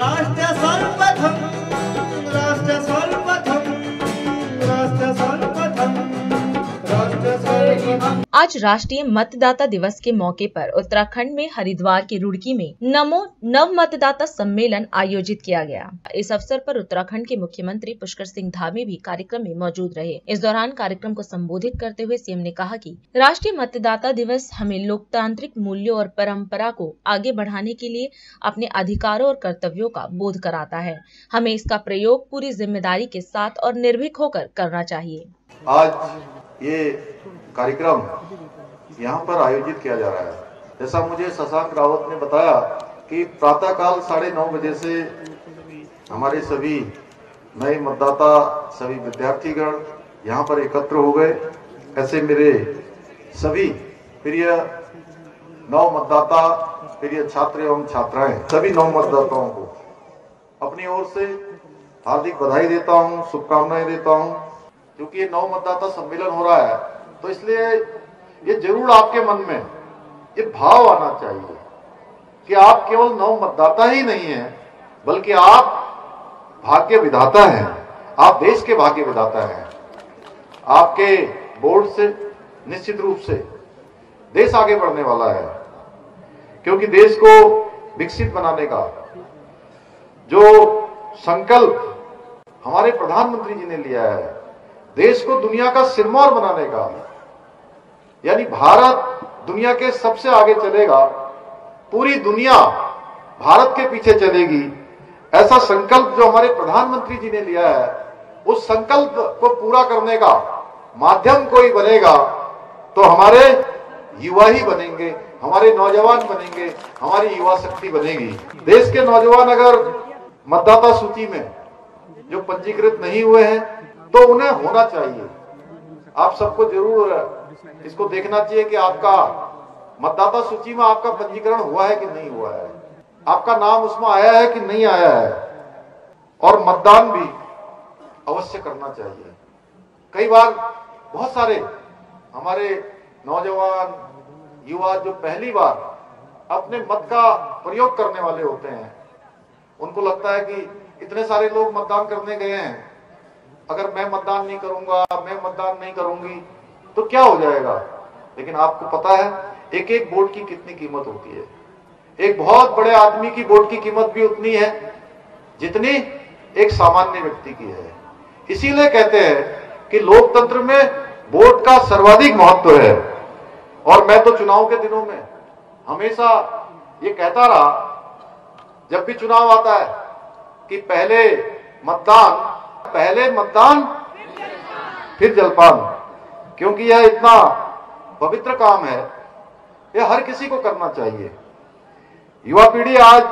राष्ट्र सर्वप्रथम आज राष्ट्रीय मतदाता दिवस के मौके पर उत्तराखंड में हरिद्वार के रुड़की में नमो नव मतदाता सम्मेलन आयोजित किया गया। इस अवसर पर उत्तराखंड के मुख्यमंत्री पुष्कर सिंह धामी भी कार्यक्रम में मौजूद रहे। इस दौरान कार्यक्रम को संबोधित करते हुए सीएम ने कहा कि राष्ट्रीय मतदाता दिवस हमें लोकतांत्रिक मूल्यों और परंपरा को आगे बढ़ाने के लिए अपने अधिकारों और कर्तव्यों का बोध कराता है। हमें इसका प्रयोग पूरी ज़िम्मेदारी के साथ और निर्भीक होकर करना चाहिए। आज ये कार्यक्रम यहाँ पर आयोजित किया जा रहा है। जैसा मुझे शशांक रावत ने बताया कि प्रातः काल साढ़े नौ बजे से हमारे सभी नए मतदाता, सभी विद्यार्थीगण यहाँ पर एकत्र हो गए। ऐसे मेरे सभी प्रिय नौ मतदाता, प्रिय छात्र एवं छात्राएँ, सभी नौ मतदाताओं को अपनी ओर से हार्दिक बधाई देता हूँ, शुभकामनाएँ देता हूँ। क्योंकि ये नव मतदाता सम्मेलन हो रहा है तो इसलिए ये ज़रूर आपके मन में ये भाव आना चाहिए कि आप केवल नव मतदाता ही नहीं है, बल्कि आप भाग्य विधाता हैं, आप देश के भाग्य विधाता हैं। आपके बोर्ड से निश्चित रूप से देश आगे बढ़ने वाला है, क्योंकि देश को विकसित बनाने का जो संकल्प हमारे प्रधानमंत्री जी ने लिया है, देश को दुनिया का सिरमौर बनाने का यानी भारत दुनिया के सबसे आगे चलेगा, पूरी दुनिया भारत के पीछे चलेगी। ऐसा संकल्प जो हमारे प्रधानमंत्री जी ने लिया है, उस संकल्प को पूरा करने का माध्यम कोई बनेगा तो हमारे युवा ही बनेंगे, हमारे नौजवान बनेंगे, हमारी युवा शक्ति बनेगी। देश के नौजवान अगर मतदाता सूची में जो पंजीकृत नहीं हुए हैं तो उन्हें होना चाहिए। आप सबको ज़रूर इसको देखना चाहिए कि आपका मतदाता सूची में आपका पंजीकरण हुआ है कि नहीं हुआ है। आपका नाम उसमें आया है कि नहीं आया है? और मतदान भी अवश्य करना चाहिए। कई बार बहुत सारे हमारे नौजवान, युवा जो पहली बार अपने मत का प्रयोग करने वाले होते हैं, उनको लगता है कि इतने सारे लोग मतदान करने गए हैं। अगर मैं मतदान नहीं करूँगा, मैं मतदान नहीं करूँगी तो क्या हो जाएगा? लेकिन आपको पता है एक एक वोट की कितनी कीमत होती है। एक बहुत बड़े आदमी की वोट की कीमत भी उतनी है, जितनी एक सामान्य व्यक्ति की है। इसीलिए कहते हैं कि लोकतंत्र में वोट का सर्वाधिक महत्व है। और मैं तो चुनाव के दिनों में हमेशा ये कहता रहा, जब भी चुनाव आता है, कि पहले मतदान पहले मतदान, फिर जलपान। क्योंकि यह इतना पवित्र काम है, यह हर किसी को करना चाहिए। युवा पीढ़ी आज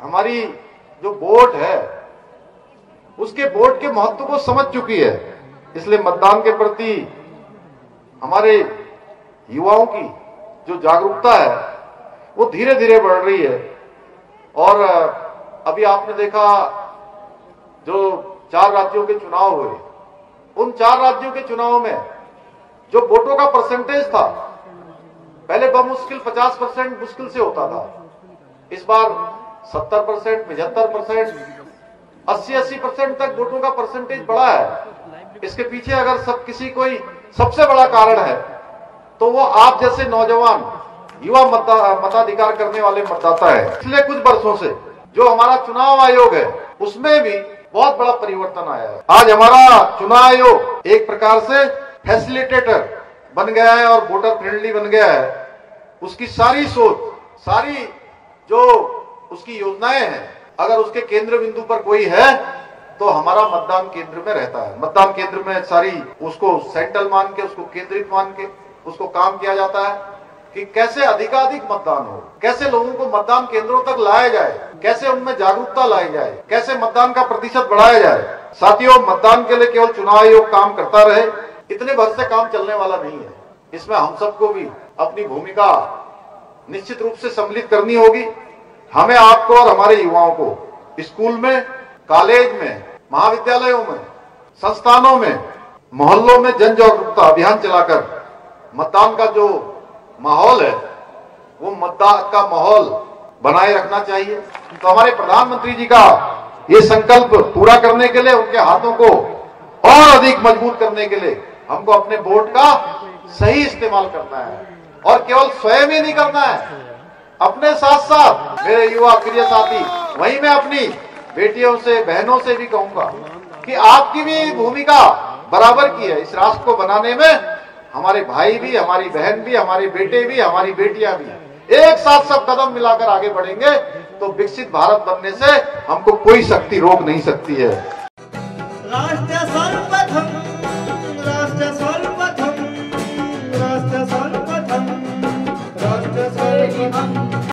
हमारी जो वोट है, उसके वोट के महत्व को समझ चुकी है। इसलिए मतदान के प्रति हमारे युवाओं की जो जागरूकता है, वो धीरे धीरे बढ़ रही है। और, अभी आपने देखा जो चार राज्यों के चुनाव हुए, उन चार राज्यों के चुनाव में जो वोटों का परसेंटेज था, पहले बमुश्किल 50 परसेंट मुश्किल से होता था। इस बार 70 परसेंट पिछहत्तर परसेंट अस्सी अस्सी परसेंट तक वोटों का परसेंटेज बढ़ा है। इसके पीछे अगर सब किसी कोई सबसे बड़ा कारण है तो वो आप जैसे नौजवान, युवा मतदा मताधिकार करने वाले मतदाता है। पिछले कुछ वर्षों से जो हमारा चुनाव आयोग है, उसमें भी बहुत बड़ा परिवर्तन आया है। आज हमारा चुनाव आयोग एक प्रकार से फैसिलिटेटर बन गया है और वोटर फ्रेंडली बन गया है। उसकी सारी सोच, सारी जो उसकी योजनाएँ हैं, अगर उसके केंद्र बिंदु पर कोई है तो हमारा मतदान केंद्र में रहता है। मतदान केंद्र में सारी उसको सेंट्रल मान के, उसको केंद्रित मान के, उसको काम किया जाता है कि कैसे अधिकाधिक मतदान हो, कैसे लोगों को मतदान केंद्रों तक लाया जाए, कैसे उनमें जागरूकता लाई जाए, कैसे मतदान का प्रतिशत बढ़ाया जाए। साथियों, मतदान के लिए केवल चुनाव आयोग काम करता रहे इतने भर से काम चलने वाला नहीं है। इसमें हम सबको भी अपनी भूमिका निश्चित रूप से सम्मिलित करनी होगी। हमें आपको और हमारे युवाओं को स्कूल में, कॉलेज में, महाविद्यालयों में, संस्थानों में, मोहल्लों में जन जागरूकता अभियान चलाकर मतदान का जो माहौल है, वो मतदान का माहौल बनाए रखना चाहिए। तो हमारे प्रधानमंत्री जी का ये संकल्प पूरा करने के लिए, उनके हाथों को और अधिक मज़बूत करने के लिए हमको अपने वोट का सही इस्तेमाल करना है और केवल स्वयं ही नहीं करना है। अपने साथ साथ मेरे युवा प्रिय साथी, वहीं मैं अपनी बेटियों से, बहनों से भी कहूँगा कि आपकी भी भूमिका बराबर की है। इस राष्ट्र को बनाने में हमारे भाई भी, हमारी बहन भी, हमारे बेटे भी, हमारी बेटियाँ भी एक साथ सब कदम मिलाकर आगे बढ़ेंगे तो विकसित भारत बनने से हमको कोई शक्ति रोक नहीं सकती है। राष्ट्र